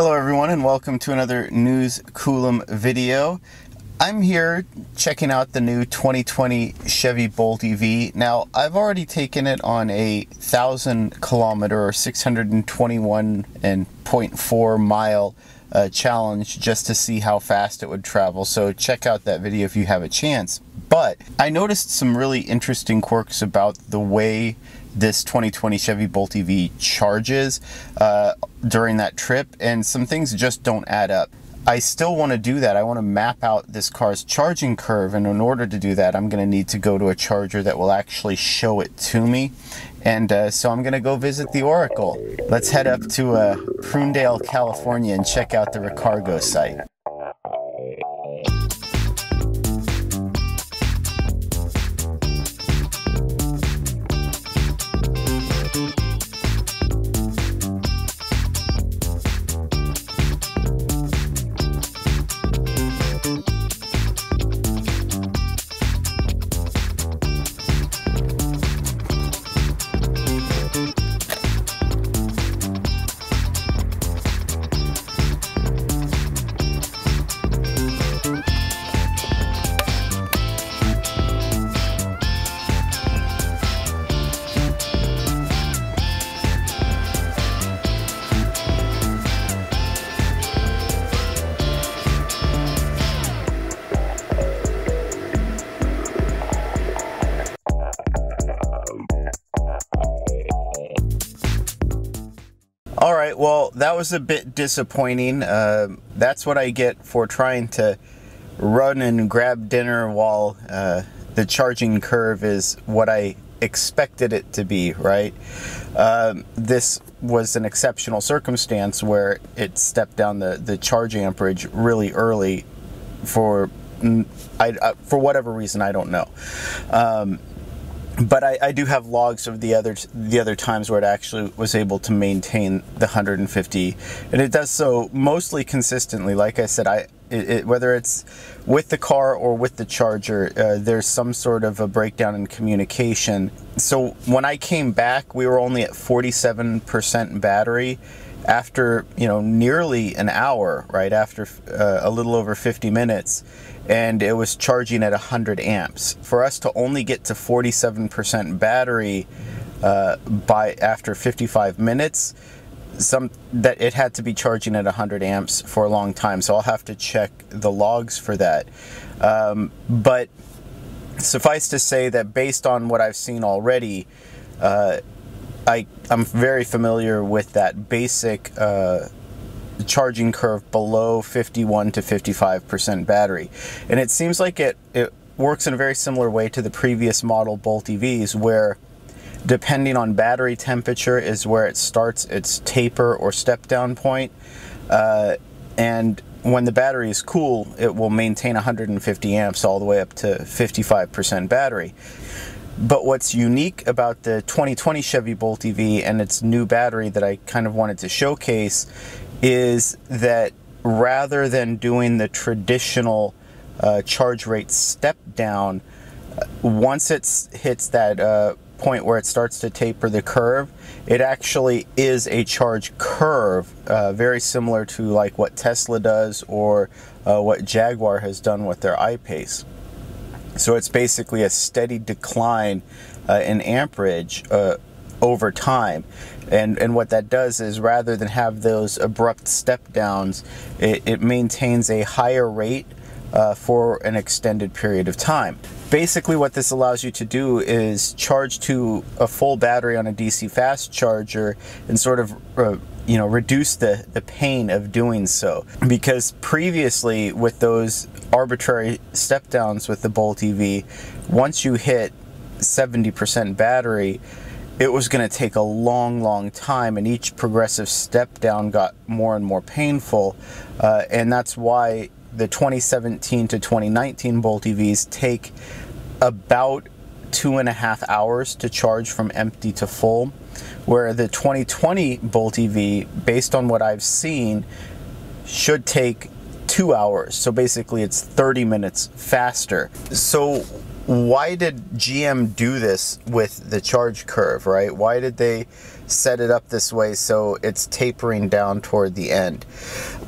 Hello everyone and welcome to another News Coulomb video. I'm here checking out the new 2020 Chevy Bolt EV. Now I've already taken it on a thousand kilometer or 621 and 0.4 mile uh, challenge just to see how fast it would travel. So check out that video if you have a chance. But I noticed some really interesting quirks about the way this 2020 Chevy Bolt EV charges uh, during that trip, and some things just don't add up. I still want to do that. I want to map out this car's charging curve, and in order to do that, I'm going to need to go to a charger that will actually show it to me. And uh, so I'm going to go visit the Oracle. Let's head up to uh, Prunedale, California, and check out the Recargo site. That was a bit disappointing. Uh, that's what I get for trying to run and grab dinner while uh, the charging curve is what I expected it to be, right? Um, this was an exceptional circumstance where it stepped down the, the charge amperage really early for I, uh, for whatever reason I don't know. Um, but I, I, do have logs of the other the other times where it actually was able to maintain the 150, and it does so mostly consistently. Like I said, I it, it, whether it's with the car or with the charger, uh, there's some sort of a breakdown in communication. So when I came back, we were only at 47% battery after you know nearly an hour, right after uh, a little over 50 minutes and it was charging at 100 amps. For us to only get to 47% battery uh, by after 55 minutes, some that it had to be charging at 100 amps for a long time. So I'll have to check the logs for that. Um, but suffice to say that based on what I've seen already, uh, I I'm very familiar with that basic. Uh, charging curve below 51 to 55% battery. And it seems like it, it works in a very similar way to the previous model Bolt EVs where depending on battery temperature is where it starts its taper or step down point. Uh, and when the battery is cool, it will maintain 150 amps all the way up to 55% battery. But what's unique about the 2020 Chevy Bolt EV and its new battery that I kind of wanted to showcase is that rather than doing the traditional uh, charge rate step down, uh, once it hits that uh, point where it starts to taper the curve, it actually is a charge curve, uh, very similar to like what Tesla does or uh, what Jaguar has done with their I-Pace. So it's basically a steady decline uh, in amperage over time. And, and what that does is rather than have those abrupt step downs, it, it maintains a higher rate uh, for an extended period of time. Basically what this allows you to do is charge to a full battery on a DC fast charger and sort of uh, you know reduce the, the pain of doing so. Because previously with those arbitrary step downs with the Bolt EV, once you hit 70% battery, it was going to take a long, long time, and each progressive step down got more and more painful. Uh, and that's why the 2017 to 2019 Bolt EVs take about two and a half hours to charge from empty to full, where the 2020 Bolt EV, based on what I've seen, should take two hours. So basically, it's 30 minutes faster. So why did GM do this with the charge curve, right? Why did they set it up this way so it's tapering down toward the end?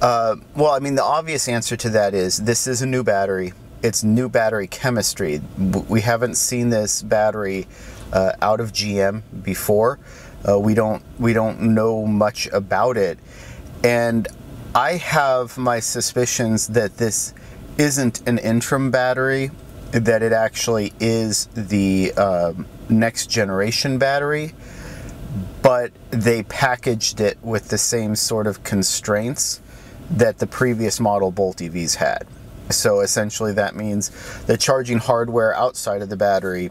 Uh, well, I mean, the obvious answer to that is this is a new battery. It's new battery chemistry. We haven't seen this battery uh, out of GM before. Uh, we don't we don't know much about it, and I have my suspicions that this isn't an interim battery, that it actually is the um, next generation battery, but they packaged it with the same sort of constraints that the previous model Bolt EVs had. So essentially, that means the charging hardware outside of the battery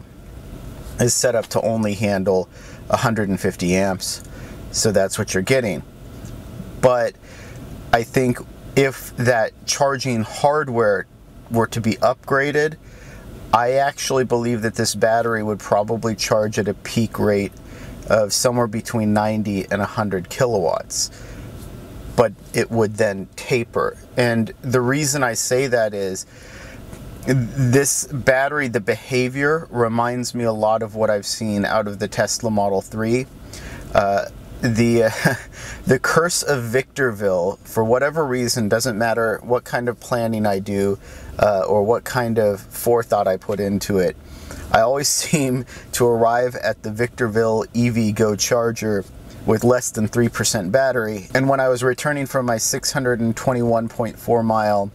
is set up to only handle 150 amps. So that's what you're getting. But I think if that charging hardware were to be upgraded, I actually believe that this battery would probably charge at a peak rate of somewhere between 90 and 100 kilowatts. But it would then taper. And the reason I say that is this battery, the behavior reminds me a lot of what I've seen out of the Tesla Model 3. Uh, the uh, the curse of Victorville, for whatever reason, doesn't matter what kind of planning I do uh, or what kind of forethought I put into it. I always seem to arrive at the Victorville EVgo charger with less than 3% battery. And when I was returning from my 621.4 mile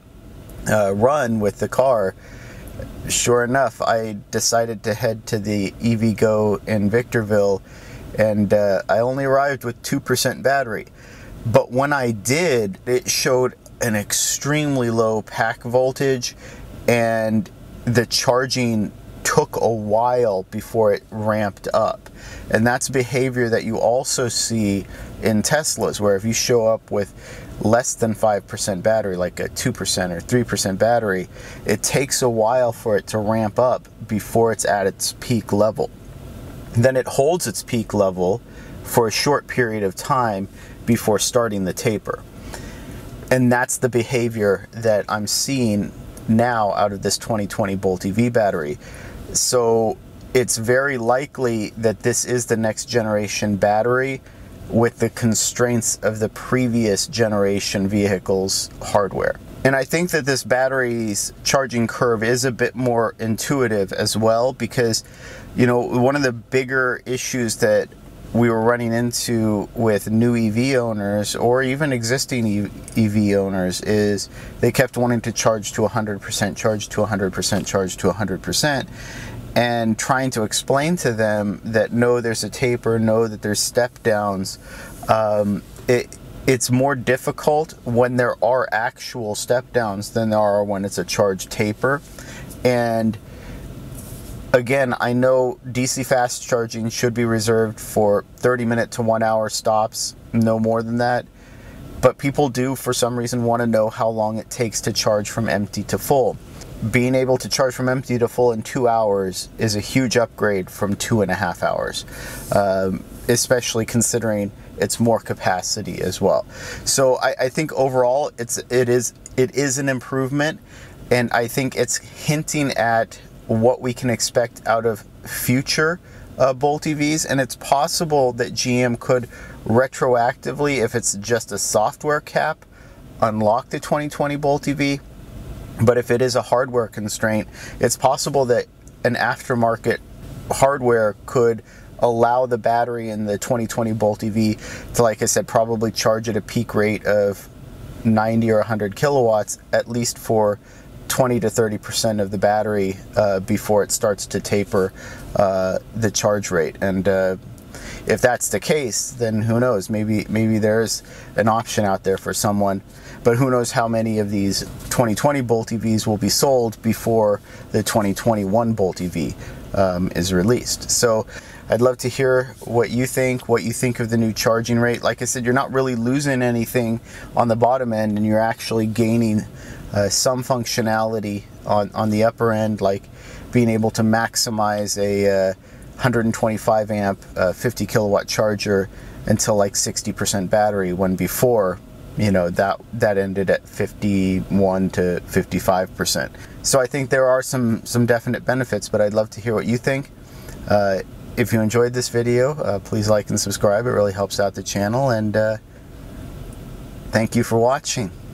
uh, run with the car, sure enough, I decided to head to the EVgo in Victorville and uh, I only arrived with 2% battery. But when I did, it showed an extremely low pack voltage and the charging took a while before it ramped up. And that's behavior that you also see in Teslas, where if you show up with less than 5% battery, like a 2% or 3% battery, it takes a while for it to ramp up before it's at its peak level. Then it holds its peak level for a short period of time before starting the taper. And that's the behavior that I'm seeing now out of this 2020 Bolt EV battery. So it's very likely that this is the next generation battery with the constraints of the previous generation vehicles hardware. And I think that this battery's charging curve is a bit more intuitive as well because, you know, one of the bigger issues that we were running into with new EV owners or even existing EV owners is they kept wanting to charge to 100%, charge to 100%, charge to 100%, and trying to explain to them that no, there's a taper, no, that there's step downs. Um, it, it's more difficult when there are actual step downs than there are when it's a charge taper. And again, I know DC fast charging should be reserved for 30 minute to one hour stops, no more than that. But people do, for some reason, want to know how long it takes to charge from empty to full. Being able to charge from empty to full in two hours is a huge upgrade from two and a half hours, um, especially considering it's more capacity as well. So I, I think overall, it's it is it is an improvement, and I think it's hinting at what we can expect out of future uh, Bolt EVs, and it's possible that GM could retroactively, if it's just a software cap, unlock the 2020 Bolt EV. But if it is a hardware constraint, it's possible that an aftermarket hardware could allow the battery in the 2020 Bolt EV to, like I said, probably charge at a peak rate of 90 or 100 kilowatts, at least for 20 to 30 percent of the battery uh, before it starts to taper uh, the charge rate. And uh, if that's the case, then who knows? Maybe maybe there's an option out there for someone. But who knows how many of these 2020 Bolt EVs will be sold before the 2021 Bolt EV um, is released. So I'd love to hear what you think, what you think of the new charging rate. Like I said, you're not really losing anything on the bottom end, and you're actually gaining uh, some functionality on, on the upper end, like being able to maximize a uh, 125 amp, uh, 50 kilowatt charger until like 60% battery, when before you know that that ended at 51 to 55 percent. So I think there are some some definite benefits, but I'd love to hear what you think. Uh, if you enjoyed this video, uh, please like and subscribe. It really helps out the channel, and uh, thank you for watching.